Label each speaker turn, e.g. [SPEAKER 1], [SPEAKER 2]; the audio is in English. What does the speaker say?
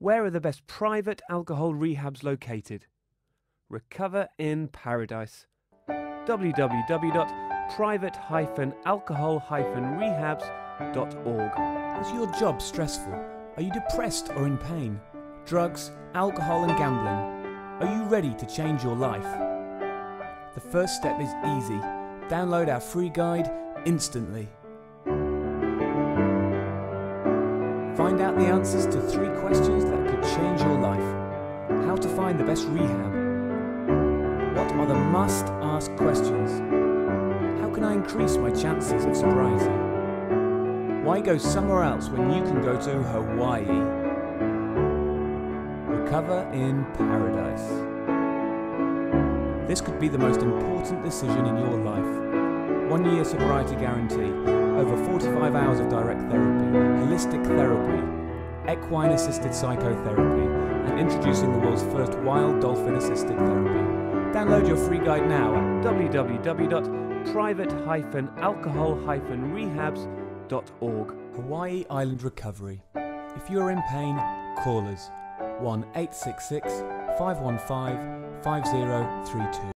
[SPEAKER 1] Where are the best private alcohol rehabs located? Recover in Paradise. www.private-alcohol-rehabs.org.
[SPEAKER 2] Is your job stressful? Are you depressed or in pain? Drugs, alcohol, and gambling. Are you ready to change your life? The first step is easy. Download our free guide instantly. Find out the answers to three questions that could change your life. How to find the best rehab. What are the must ask questions? How can I increase my chances of sobriety? Why go somewhere else when you can go to Hawaii? Recover in paradise. This could be the most important decision in your life. One year sobriety guarantee, over 45 hours of direct therapy, holistic therapy, equine assisted psychotherapy, and introducing the world's first wild dolphin assisted therapy. Download your free guide now at
[SPEAKER 1] www.private-alcohol-rehabs.org.
[SPEAKER 2] Hawaii Island Recovery. If you are in pain, call us 1 866 515 5032.